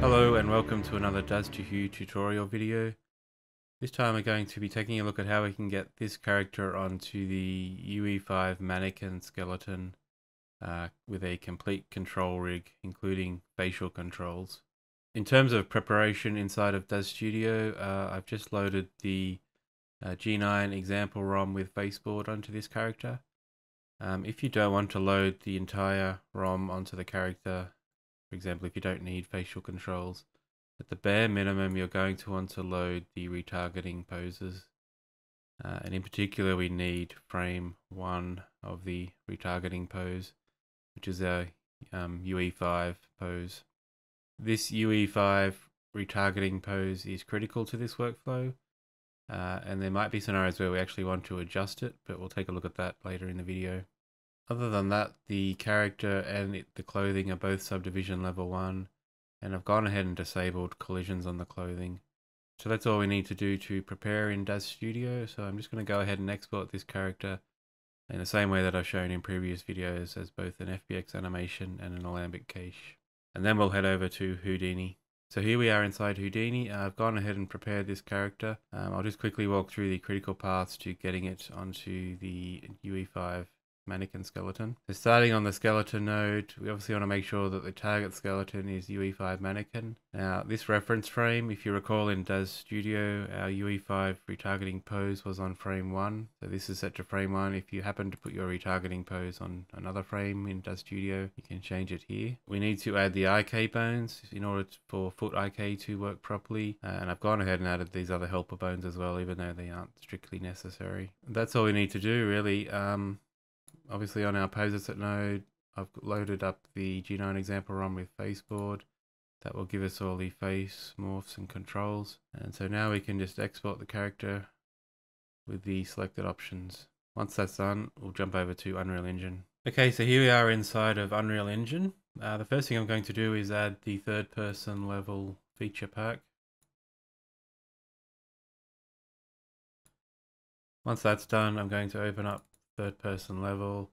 Hello and welcome to another Daz to Hue tutorial video. This time we're going to be taking a look at how we can get this character onto the UE5 mannequin skeleton uh, with a complete control rig including facial controls. In terms of preparation inside of Daz Studio, uh, I've just loaded the uh, G9 example ROM with Faceboard onto this character. Um, if you don't want to load the entire ROM onto the character, for example, if you don't need facial controls, at the bare minimum, you're going to want to load the retargeting poses. Uh, and in particular, we need frame one of the retargeting pose, which is our um, UE5 pose. This UE5 retargeting pose is critical to this workflow. Uh, and there might be scenarios where we actually want to adjust it, but we'll take a look at that later in the video. Other than that, the character and the clothing are both subdivision level 1, and I've gone ahead and disabled collisions on the clothing. So that's all we need to do to prepare in Daz Studio, so I'm just going to go ahead and export this character in the same way that I've shown in previous videos as both an FBX animation and an Alembic cache. And then we'll head over to Houdini. So here we are inside Houdini. Uh, I've gone ahead and prepared this character. Um, I'll just quickly walk through the critical paths to getting it onto the UE5 mannequin skeleton. So starting on the skeleton node, we obviously want to make sure that the target skeleton is UE5 mannequin. Now this reference frame, if you recall in Daz Studio, our UE5 retargeting pose was on frame 1. So this is set to frame 1. If you happen to put your retargeting pose on another frame in Daz Studio, you can change it here. We need to add the IK bones in order for foot IK to work properly. And I've gone ahead and added these other helper bones as well, even though they aren't strictly necessary. That's all we need to do really. Um, obviously on our set node, I've loaded up the G9 example ROM with Faceboard. That will give us all the face, morphs and controls. And so now we can just export the character with the selected options. Once that's done, we'll jump over to Unreal Engine. Okay, so here we are inside of Unreal Engine. Uh, the first thing I'm going to do is add the third person level feature pack. Once that's done, I'm going to open up third person level.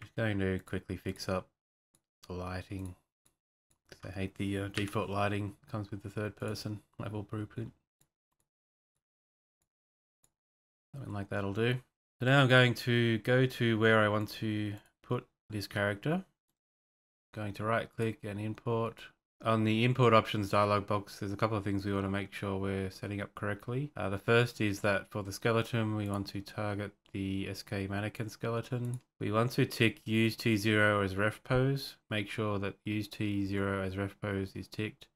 Just going to quickly fix up the lighting. I hate the uh, default lighting comes with the third person level blueprint. Something like that'll do. So now I'm going to go to where I want to put this character. Going to right click and import on the import options dialog box, there's a couple of things we want to make sure we're setting up correctly. Uh, the first is that for the skeleton, we want to target the SK mannequin skeleton. We want to tick use T0 as ref pose. Make sure that use T0 as ref pose is ticked.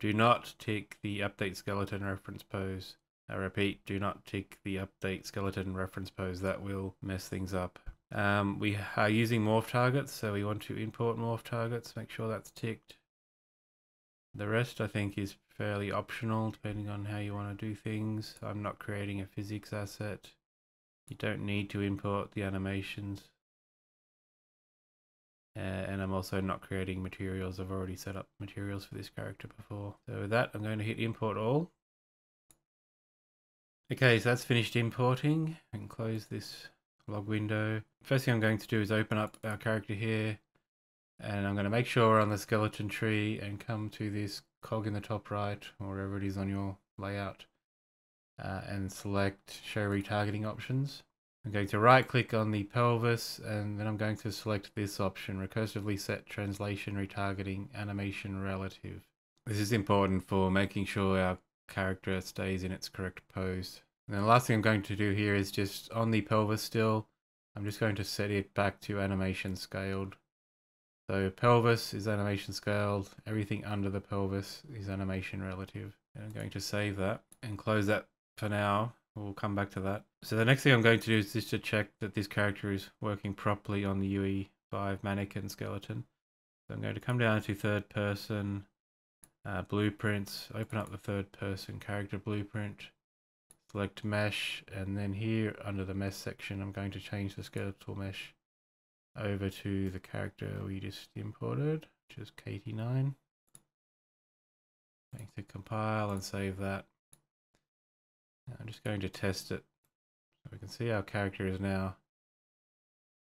Do not tick the update skeleton reference pose. I repeat, do not tick the update skeleton reference pose. That will mess things up. Um, we are using morph targets, so we want to import morph targets. Make sure that's ticked. The rest I think is fairly optional depending on how you want to do things. I'm not creating a physics asset. You don't need to import the animations. Uh, and I'm also not creating materials. I've already set up materials for this character before. So with that, I'm going to hit import all. Okay, so that's finished importing and close this log window. First thing I'm going to do is open up our character here and I'm going to make sure we're on the skeleton tree and come to this cog in the top right or wherever it is on your layout uh, and select show retargeting options. I'm going to right click on the pelvis and then I'm going to select this option recursively set translation retargeting animation relative. This is important for making sure our character stays in its correct pose. And then the last thing I'm going to do here is just on the pelvis still, I'm just going to set it back to animation scaled. So pelvis is animation scaled, everything under the pelvis is animation relative. And I'm going to save that and close that for now. We'll come back to that. So the next thing I'm going to do is just to check that this character is working properly on the UE5 mannequin skeleton. So I'm going to come down to third person, uh, blueprints, open up the third person character blueprint, select mesh, and then here under the mesh section, I'm going to change the skeletal mesh over to the character we just imported, which is KT9. Going to compile and save that just going to test it. So we can see our character is now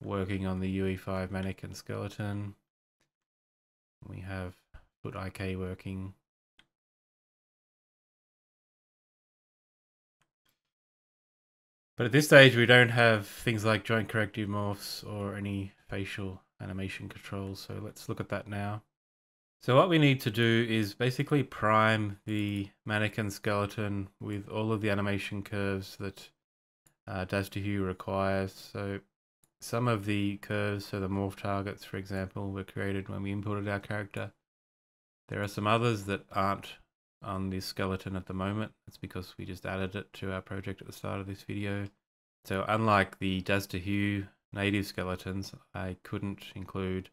working on the UE5 mannequin skeleton. We have foot IK working. But at this stage, we don't have things like joint corrective morphs or any facial animation controls. So let's look at that now. So what we need to do is basically prime the mannequin skeleton with all of the animation curves that uh, Daz2Hue requires. So some of the curves, so the morph targets, for example, were created when we imported our character. There are some others that aren't on this skeleton at the moment. It's because we just added it to our project at the start of this video. So unlike the Daz2Hue native skeletons, I couldn't include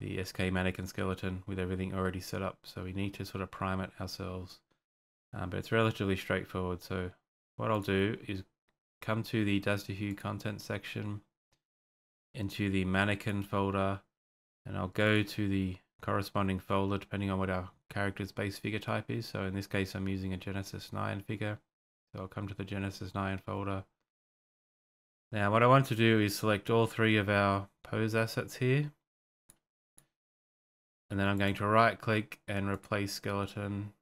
the SK mannequin skeleton with everything already set up. So we need to sort of prime it ourselves. Um, but it's relatively straightforward. So what I'll do is come to the Daz2Hue content section into the mannequin folder and I'll go to the corresponding folder depending on what our character's base figure type is. So in this case, I'm using a Genesis 9 figure. So I'll come to the Genesis 9 folder. Now what I want to do is select all three of our pose assets here. And then I'm going to right click and replace skeleton.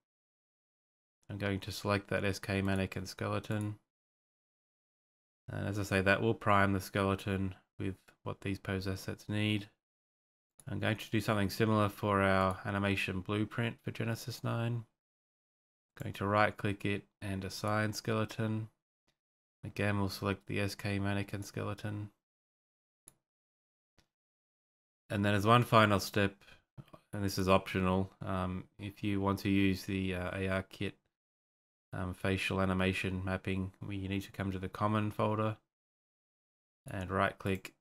I'm going to select that SK mannequin skeleton. And as I say, that will prime the skeleton with what these pose assets need. I'm going to do something similar for our animation blueprint for Genesis 9. I'm going to right click it and assign skeleton. Again, we'll select the SK mannequin skeleton. And then as one final step, and this is optional, um, if you want to use the uh, ARKit um, facial animation mapping, you need to come to the common folder and right click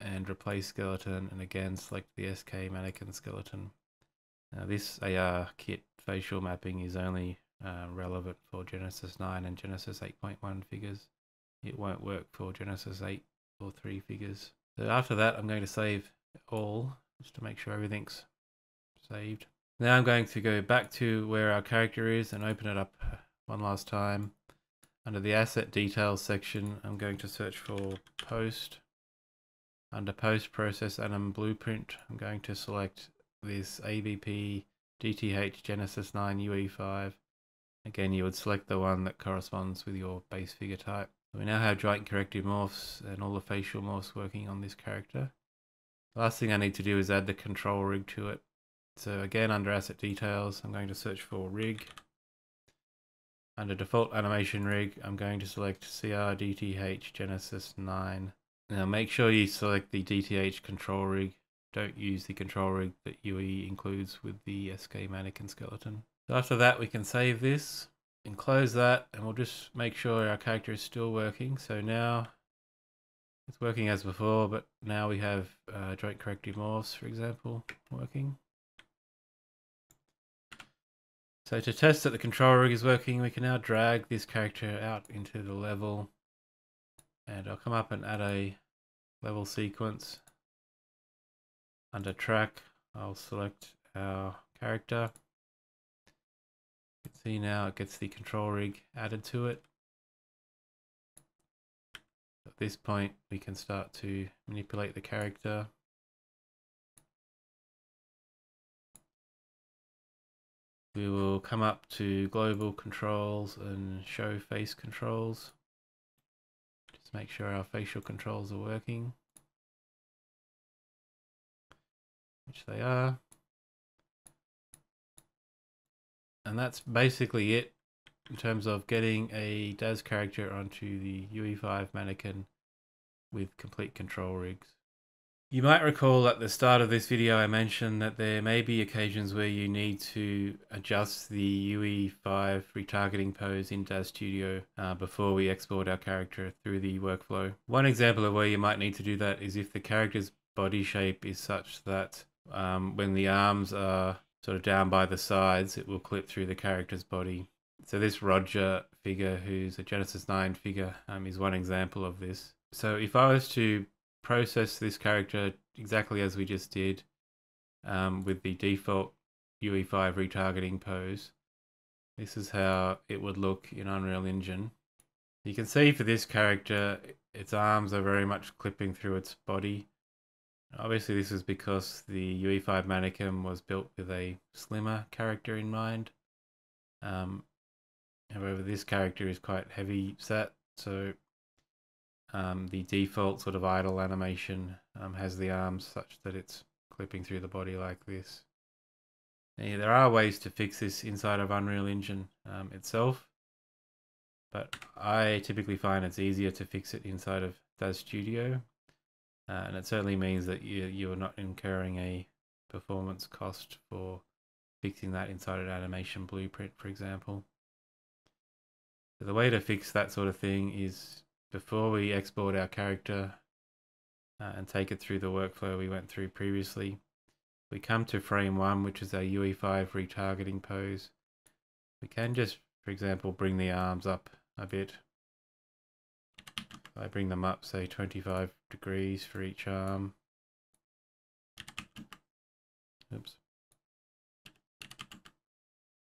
and replace skeleton and again select the SK mannequin skeleton. Now this ARKit facial mapping is only uh, relevant for Genesis 9 and Genesis 8.1 figures. It won't work for Genesis 8 or 3 figures. So after that I'm going to save all just to make sure everything's saved. Now I'm going to go back to where our character is and open it up uh, one last time. Under the asset details section I'm going to search for post under post process anim blueprint, I'm going to select this ABP DTH Genesis 9 UE5. Again, you would select the one that corresponds with your base figure type. We now have joint corrective morphs and all the facial morphs working on this character. The last thing I need to do is add the control rig to it. So again, under asset details, I'm going to search for rig. Under default animation rig, I'm going to select CRDTH Genesis 9 now make sure you select the DTH control rig. Don't use the control rig that UE includes with the SK mannequin skeleton. So after that we can save this and close that and we'll just make sure our character is still working. So now it's working as before but now we have uh, joint corrective morphs for example working. So to test that the control rig is working we can now drag this character out into the level and I'll come up and add a level sequence. Under track, I'll select our character. You can see now it gets the control rig added to it. At this point, we can start to manipulate the character. We will come up to global controls and show face controls Just make sure our facial controls are working. Which they are. And that's basically it in terms of getting a Daz character onto the UE5 mannequin with complete control rigs. You might recall at the start of this video I mentioned that there may be occasions where you need to adjust the UE5 retargeting pose in Daz Studio uh, before we export our character through the workflow. One example of where you might need to do that is if the character's body shape is such that um, when the arms are sort of down by the sides it will clip through the character's body. So this Roger figure who's a Genesis 9 figure um, is one example of this. So if I was to process this character exactly as we just did um, with the default UE5 retargeting pose. This is how it would look in Unreal Engine. You can see for this character, its arms are very much clipping through its body. Obviously this is because the UE5 mannequin was built with a slimmer character in mind. Um, however, this character is quite heavy set, so um, the default sort of idle animation um, has the arms such that it's clipping through the body like this. Now, there are ways to fix this inside of Unreal Engine um, itself, but I typically find it's easier to fix it inside of Daz Studio, uh, and it certainly means that you, you're not incurring a performance cost for fixing that inside of Animation Blueprint, for example. So the way to fix that sort of thing is before we export our character uh, and take it through the workflow we went through previously, we come to frame one, which is our UE5 retargeting pose. We can just, for example, bring the arms up a bit. I bring them up, say 25 degrees for each arm. Oops.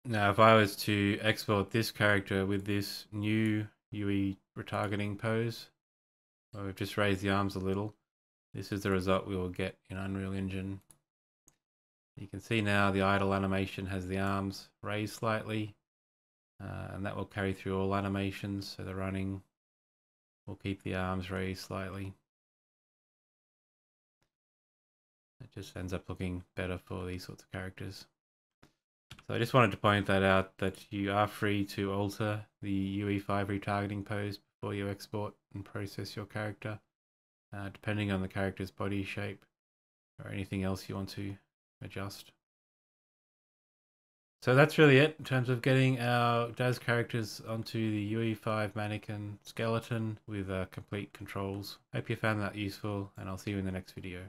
Now, if I was to export this character with this new UE retargeting pose, where we've just raised the arms a little, this is the result we will get in Unreal Engine. You can see now the idle animation has the arms raised slightly, uh, and that will carry through all animations. So the running will keep the arms raised slightly. It just ends up looking better for these sorts of characters. So I just wanted to point that out that you are free to alter the UE5 retargeting pose before you export and process your character, uh, depending on the character's body shape or anything else you want to adjust. So that's really it in terms of getting our Daz characters onto the UE5 mannequin skeleton with uh, complete controls. Hope you found that useful and I'll see you in the next video.